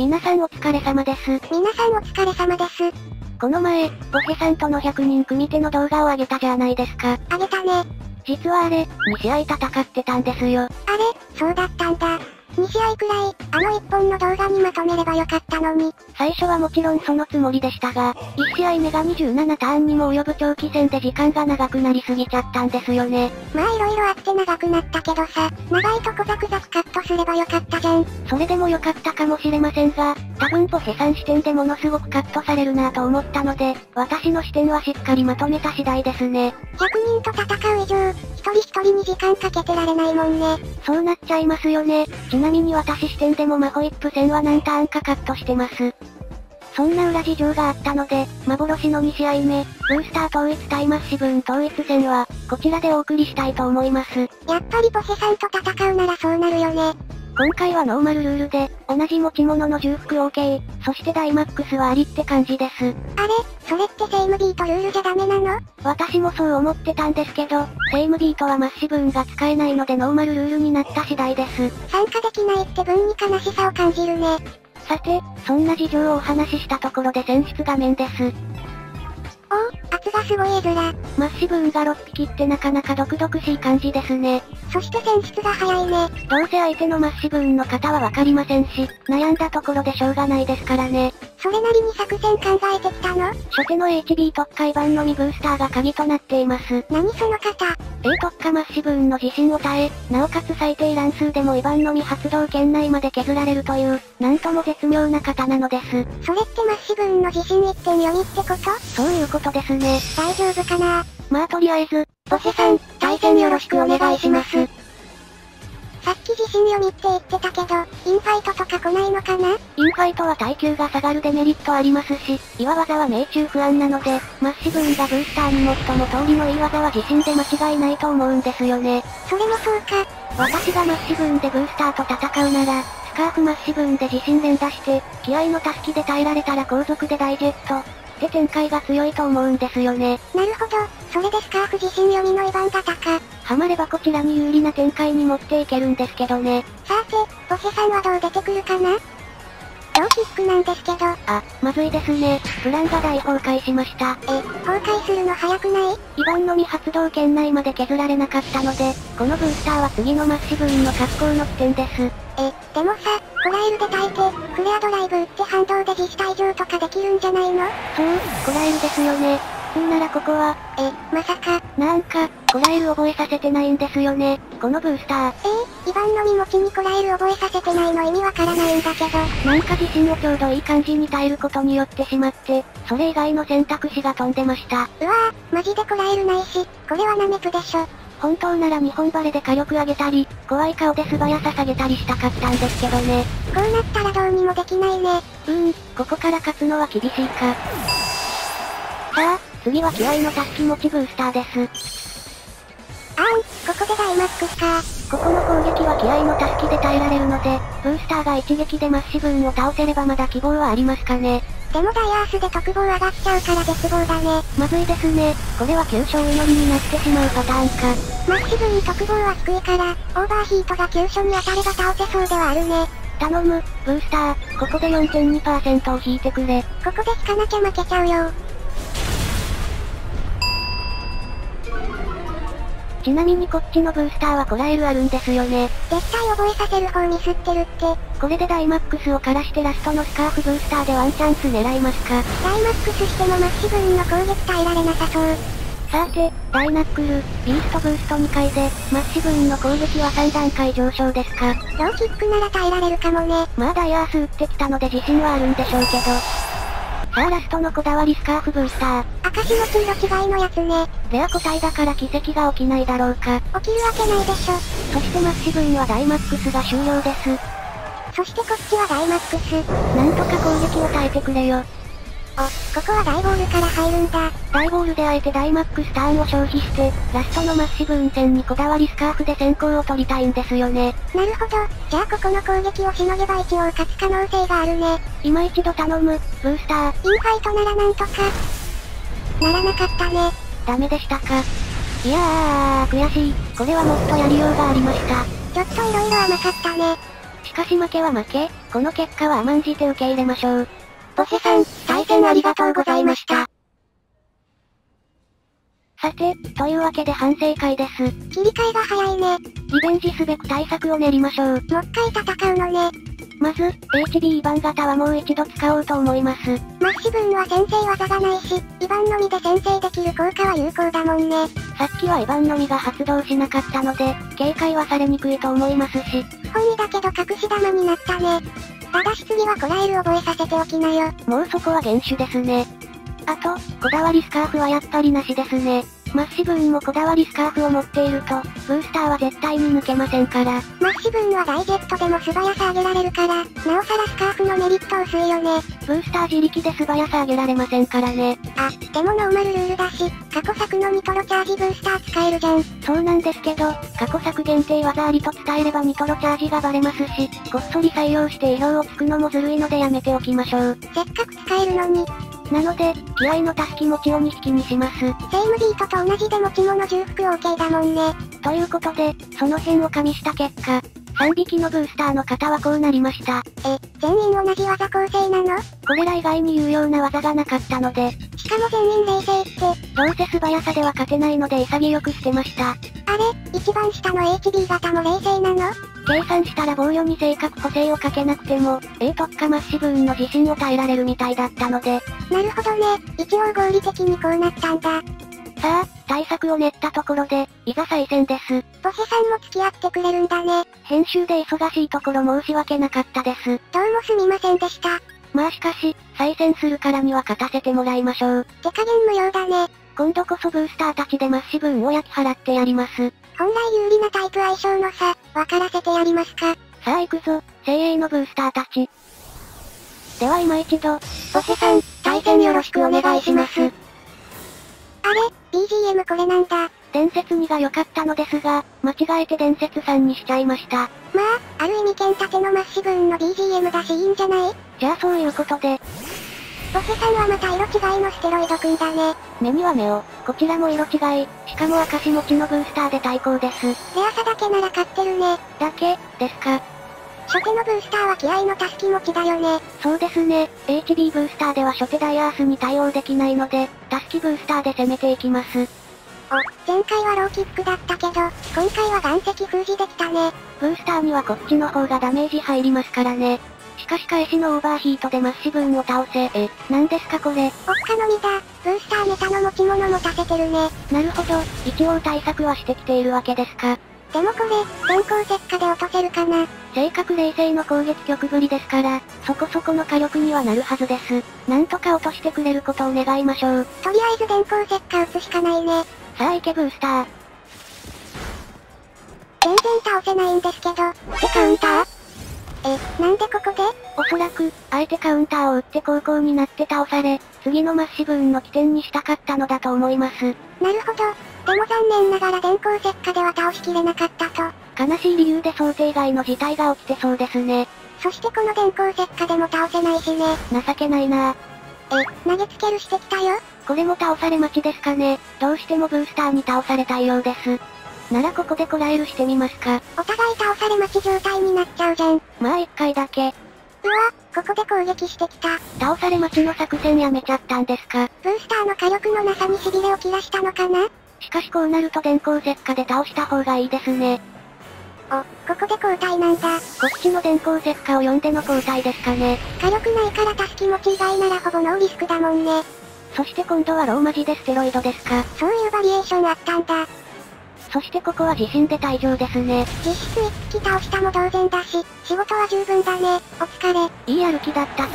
皆さんお疲れ様です。皆さんお疲れ様です。この前、ボヘさんとの100人組手の動画を上げたじゃないですか。あげたね。実はあれ、2試合戦ってたんですよ。あれ、そうだったんだ。2試合くらい、あの1本の動画にまとめればよかったのに。最初はもちろんそのつもりでしたが、1試合目が27ターンにも及ぶ長期戦で時間が長くなりすぎちゃったんですよね。まあ色々あって長くなったけどさ、長いとこザクザクカットすればよかったじゃん。それでも良かったかもしれませんが、多分ボヘさん視点でものすごくカットされるなぁと思ったので、私の視点はしっかりまとめた次第ですね。100人と戦う以上、一人一人に時間かけてられないもんね。そうなっちゃいますよね。ちなみに私視点でもマホイップ戦は何ターンかカットしてます。そんな裏事情があったので、幻の2試合目、ブースター統一対マッシブーン統一戦は、こちらでお送りしたいと思います。やっぱりボヘさんと戦うならそうなるよね。今回はノーマルルールで、同じ持ち物の重複 OK、そしてダイマックスはありって感じです。あれ、それってセイムビートルールじゃダメなの？私もそう思ってたんですけど、セイムビートはマッシブーンが使えないのでノーマルルールになった次第です。参加できないって分に悲しさを感じるね。さて、そんな事情をお話ししたところで選出画面です。おお、圧がすごい絵面。マッシブーンが6匹ってなかなか毒々しい感じですね。そして選出が早いね。どうせ相手のマッシブーンの方はわかりませんし、悩んだところでしょうがないですからね。それなりに作戦考えてきたの？初手の HB 特化版のみブースターが鍵となっています。何その方？A 特化マッシブーンの自信を耐え、なおかつ最低乱数でもイバンのみ発動圏内まで削られるという、なんとも絶妙な方なのです。それってマッシブーンの自信1.42ってこと？そういうことですね。大丈夫かな？まあとりあえず、ボヘさん、対戦よろしくお願いします。さっき自信読みって言ってたけど、インファイトとか来ないのかな？インファイトは耐久が下がるデメリットありますし、岩技は命中不安なので、マッシブーンがブースターに最も通りのいい技は自信で間違いないと思うんですよね。それもそうか。私がマッシブーンでブースターと戦うなら、スカーフマッシブーンで自信連打して、気合のタスキで耐えられたら後続でダイジェット。って展開が強いと思うんですよね。なるほど、それでスカーフ自信読みのイバン型か。ハマればこちらに有利な展開に持っていけるんですけどね。さて、ボヘさんはどう出てくるかな？ローキックなんですけど、あ、まずいですね。プランが大崩壊しました。え、崩壊するの早くない？イバンのみ発動圏内まで削られなかったので、このブースターは次のマッシブーンの格好の起点です。え、でもさ、コラエルで耐えて、フレアドライブ打って反動で自主退場とかできるんじゃないの？そう、コラエルですよね。普通ならここは、え、まさか、なんか、コラエル覚えさせてないんですよね。このブースター。えー、イバンの身持ちにコラエル覚えさせてないの意味わからないんだけど、なんか自信をちょうどいい感じに耐えることによってしまって、それ以外の選択肢が飛んでました。うわぁ、マジでコラエルないし、これはナメプでしょ。本当なら日本バレで火力上げたり、怖い顔で素早さ下げたりしたかったんですけどね。こうなったらどうにもできないね。うーん、ここから勝つのは厳しいか。さあ、次は気合のタスキ持ちブースターです。あーん、ここでダイマックスかここの攻撃は気合のタスキで耐えられるので、ブースターが一撃でマッシブーンを倒せればまだ希望はありますかね。でもダイアースで特防上がっちゃうから絶望だね。まずいですね。これは急所祈りになってしまうパターンか。マッシブに特防は低いから、オーバーヒートが急所に当たれば倒せそうではあるね。頼む、ブースター、ここで4.2%を引いてくれ。ここで引かなきゃ負けちゃうよ。ちなみにこっちのブースターはコラエルあるんですよね。絶対覚えさせる方ミスってるって。これでダイマックスを枯らしてラストのスカーフブースターでワンチャンス狙いますか？ダイマックスしてもマッシブンの攻撃耐えられなさそう。さて、ダイナックル、ビーストブースト2回で、マッシブーンの攻撃は3段階上昇ですか？ローキックなら耐えられるかもね。まあダイアース打ってきたので自信はあるんでしょうけど。さあラストのこだわりスカーフブースター。赤白黄色違いのやつね。レア個体だから奇跡が起きないだろうか。起きるわけないでしょ。そしてマッシブーンはダイマックスが終了です。そしてこっちはダイマックス。なんとか攻撃を耐えてくれよ。お、ここは大ボールから入るんだ。大ボールであえてダイマックスターンを消費して、ラストのマッシブーン戦にこだわりスカーフで先行を取りたいんですよね。なるほど。じゃあここの攻撃をしのげば一応勝つ可能性があるね。今一度頼む、ブースター。インファイトならなんとか。ならなかったね。ダメでしたか。いやー、悔しい。これはもっとやりようがありました。ちょっと色々甘かったね。しかし負けは負け、この結果は甘んじて受け入れましょう。ボセさん、対戦ありがとうございました。さて、というわけで反省会です。切り替えが早いね。リベンジすべく対策を練りましょう。もう一回戦うのね。まず、HB 番型はもう一度使おうと思います。マッシブンは先制技がないし、イバンのみで先制できる効果は有効だもんね。さっきはイバンのみが発動しなかったので、警戒はされにくいと思いますし、本意だけど隠し玉になったね。ただし次はこらえる覚えさせておきなよ。もうそこは厳守ですね。あと、こだわりスカーフはやっぱりなしですね。マッシブンもこだわりスカーフを持っていると、ブースターは絶対に抜けませんから。マッシブンは大ジェットでも素早さ上げられるから、なおさらスカーフのメリット薄いよね。ブースター自力で素早さ上げられませんからね。あ、でもノーマルルールだし、過去作のニトロチャージブースター使えるじゃん。そうなんですけど、過去作限定技ありと伝えればニトロチャージがバレますし、こっそり採用して医療をつくのもずるいのでやめておきましょう。せっかく使えるのに、なので、気合のたすき持ちを2匹にします。セイムビートと同じで持ち物重複 OK だもんね。ということで、その辺を加味した結果、3匹のブースターの方はこうなりました。え、全員同じ技構成なの？これら以外に有用な技がなかったので、しかも全員冷静って、どうせ素早さでは勝てないので潔く捨てました。あれ一番下の HB 型も冷静なの？計算したら防御に正確補正をかけなくても、A 特化マッシブーンの自信を耐えられるみたいだったので、なるほどね。一応合理的にこうなったんだ。さあ、対策を練ったところで、いざ再戦です。ボセさんも付き合ってくれるんだね。編集で忙しいところ申し訳なかったです。どうもすみませんでした。まあしかし、再戦するからには勝たせてもらいましょう。手加減無用だね。今度こそブースターたちでマッシブーンを焼き払ってやります。本来有利なタイプ相性の差、分からせてやりますか。さあ行くぞ、精鋭のブースターたち。では今一度、ボセさん、対戦よろしくお願いします。あれ ?BGM これなんだ。伝説2が良かったのですが、間違えて伝説3にしちゃいました。まあ、ある意味剣立てのマッシブーンの BGM だしいいんじゃない？じゃあそういうことで、ボセさんはまた色違いのステロイドくんだね。目には目を、こちらも色違い、しかも赤し持ちのブースターで対抗です。レアさだけなら勝ってるね。だけ、ですか。初手のブースターは気合のたすき持ちだよね。そうですね、HB ブースターでは初手ダイアースに対応できないので、タスキブースターで攻めていきます。お、前回はローキックだったけど、今回は岩石封じできたね。ブースターにはこっちの方がダメージ入りますからね。しかし返しのオーバーヒートでマッシブーンを倒せ、え、なんですかこれ？おっかのみだ。ブースターネタの持ち物持たせてるね。なるほど、一応対策はしてきているわけですか。でもこれ、電光石火で落とせるかな。正確冷静の攻撃局ぶりですから、そこそこの火力にはなるはずです。なんとか落としてくれることを願いましょう。とりあえず電光石火打つしかないね。さあ行けブースター。全然倒せないんですけど。でカウンターえ、なんでここで？おそらく、あえてカウンターを打って高校になって倒され、次のマッシブーンの起点にしたかったのだと思います。なるほど。でも残念ながら電光石火では倒しきれなかったと。悲しい理由で想定外の事態が起きてそうですね。そしてこの電光石火でも倒せないしね。情けないなぁ。え、投げつけるしてきたよ。これも倒され待ちですかね。どうしてもブースターに倒されたいようです。ならここでこらえるしてみますか。お互い倒され待ち状態になっちゃうじゃん。うわ、まあ一回だけ。ここで攻撃してきた。倒され待ちの作戦やめちゃったんですか。ブースターの火力のなさに痺れを切らしたのかな？しかしこうなると電光石火で倒した方がいいですね。お、ここで交代なんだ。こっちの電光石火を読んでの交代ですかね。火力ないからタスキ持ち以外ならほぼノーリスクだもんね。そして今度はローマ字でステロイドですか。そういうバリエーションあったんだ。そしてここは地震で退場ですね。実質一匹倒したも同然だし、仕事は十分だね。お疲れ。いい歩きだったぞ。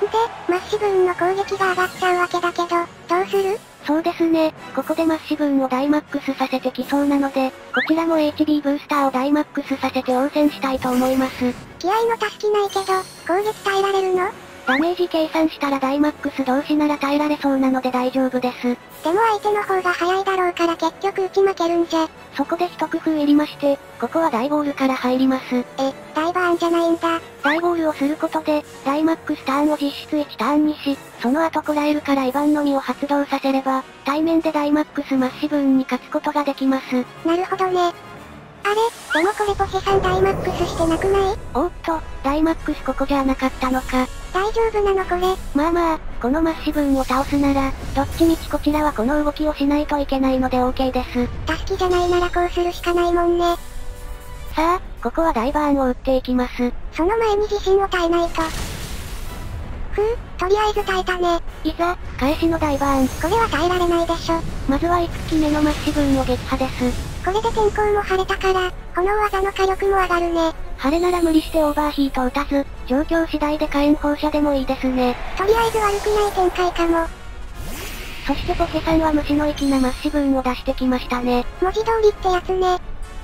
で、マッシブーンの攻撃が上がっちゃうわけだけど、どうする？そうですね。ここでマッシブーンをダイマックスさせてきそうなので、こちらも HB ブースターをダイマックスさせて応戦したいと思います。気合の助けないけど、攻撃耐えられるの？ダメージ計算したらダイマックス同士なら耐えられそうなので大丈夫です。でも相手の方が早いだろうから結局打ち負けるんじゃ。そこで一工夫入りまして、ここは大ボールから入ります。え、ダイバーンじゃないんだ。大ボールをすることで、ダイマックスターンを実質1ターンにし、その後こらえるからイバンのみを発動させれば、対面でダイマックスマッシブーンに勝つことができます。なるほどね。あれ？でもこれポシェさんダイマックスしてなくない？おーっと、ダイマックスここじゃなかったのか。大丈夫なのこれ。まあまあ、このマッシブンを倒すなら、どっちみちこちらはこの動きをしないといけないので OK です。タスキじゃないならこうするしかないもんね。さあ、ここは大バーンを打っていきます。その前に自信を耐えないと。ふう、とりあえず耐えたね。いざ、返しの大バーン。これは耐えられないでしょ。まずは5つ目のマッシブンを撃破です。これで天候も晴れたから、この技の火力も上がるね。晴れなら無理してオーバーヒート打たず、状況次第で火炎放射でもいいですね。とりあえず悪くない展開かも。そしてポケさんは虫の粋なマッシブンを出してきましたね。文字通りってやつね。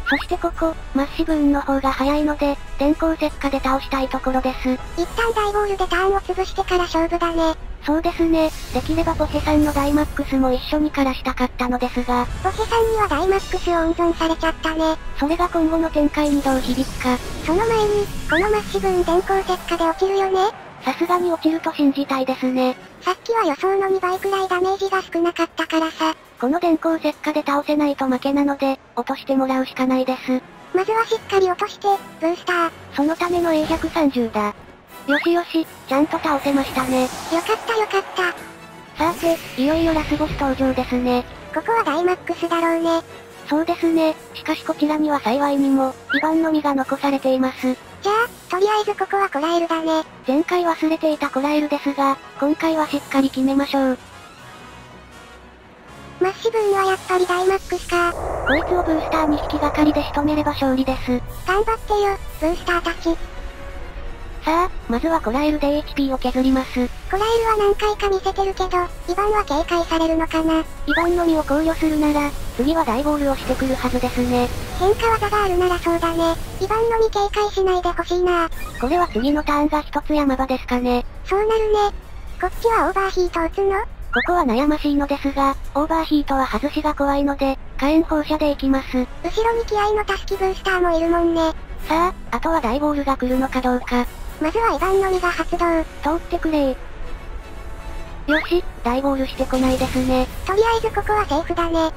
そしてここ、マッシブンの方が早いので、電光石火で倒したいところです。一旦大ボールでターンを潰してから勝負だね。そうですね。できればポケさんのダイマックスも一緒にからしたかったのですが、ポケさんにはダイマックスを温存されちゃったね。それが今後の展開にどう響くか、その前に、このマッシブン電光石火で落ちるよね。さすがに落ちると信じたいですね。さっきは予想の2倍くらいダメージが少なかったからさ。この電光石火で倒せないと負けなので、落としてもらうしかないです。まずはしっかり落として、ブースター。そのための A130 だ。よしよし、ちゃんと倒せましたね。よかったよかった。さて、いよいよラスボス登場ですね。ここはダイマックスだろうね。そうですね。しかしこちらには幸いにも、イバンの実が残されています。じゃあ、とりあえずここはコラエルだね。前回忘れていたコラエルですが、今回はしっかり決めましょう。マッシブンはやっぱりダイマックスか。こいつをブースターに引きがかりで仕留めれば勝利です。頑張ってよ、ブースターたち。さあ、まずはコラエルで HP を削ります。コラエルは何回か見せてるけど、イバンは警戒されるのかな？イバンの実を考慮するなら、次は大ボールをしてくるはずですね。変化技があるならそうだね。イバンのみ警戒しないでほしいな。これは次のターンが一つ山場ですかね。そうなるね。こっちはオーバーヒート打つの？ここは悩ましいのですが、オーバーヒートは外しが怖いので、火炎放射でいきます。後ろに気合のタスキブースターもいるもんね。さあ、あとは大ボールが来るのかどうか。まずはイバンのみが発動。通ってくれよし、大ボールしてこないですね。とりあえずここはセーフだね。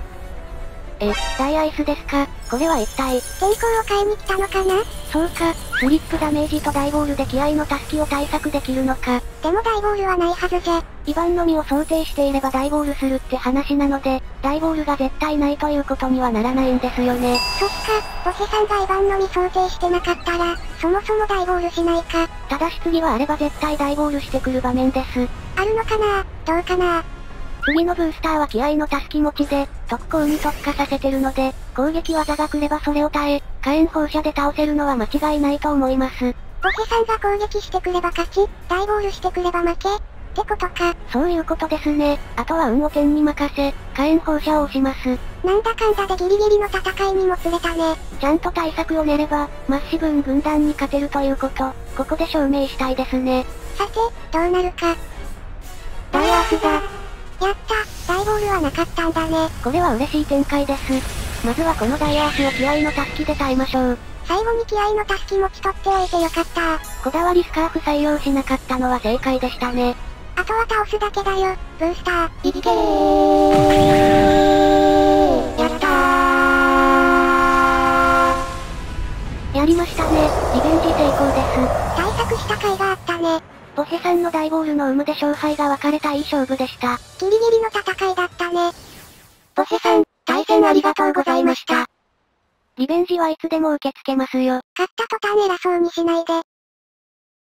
え、大アイスですか？これは一体？天候を変えに来たのかな？そうか、スリップダメージと大ボールで気合のタスキを対策できるのか。でも大ボールはないはずじゃ。イバンのみを想定していれば大ボールするって話なので、大ボールが絶対ないということにはならないんですよね。そっか、ボセさんがイバンのみ想定してなかったら、そもそも大ボールしないか。ただし次はあれば絶対大ボールしてくる場面です。あるのかな？どうかな？次のブースターは気合のタスキ持ちで、特攻に特化させてるので、攻撃技が来ればそれを耐え、火炎放射で倒せるのは間違いないと思います。ボセさんが攻撃してくれば勝ち、大ボールしてくれば負けってことか。そういうことですね。あとは運を天に任せ、火炎放射を押します。なんだかんだでギリギリの戦いにもつれたね。ちゃんと対策を練れば、マッシブン軍団に勝てるということ、ここで証明したいですね。さて、どうなるか。ダイアースだ。やった、大ボールはなかったんだね。これは嬉しい展開です。まずはこのダイアースを気合のタスキで耐えましょう。最後に気合のタスキ持ち取っておいてよかった。こだわりスカーフ採用しなかったのは正解でしたね。あとは倒すだけだよ、ブースター。いけーやったー。やりましたね。リベンジ成功です。対策した甲斐があったね。ボセさんの大ボールの有無で勝敗が分かれたいい勝負でした。ギリギリの戦いだったね。ボセさん、対戦ありがとうございました。リベンジはいつでも受け付けますよ。勝った途端偉そうにしないで。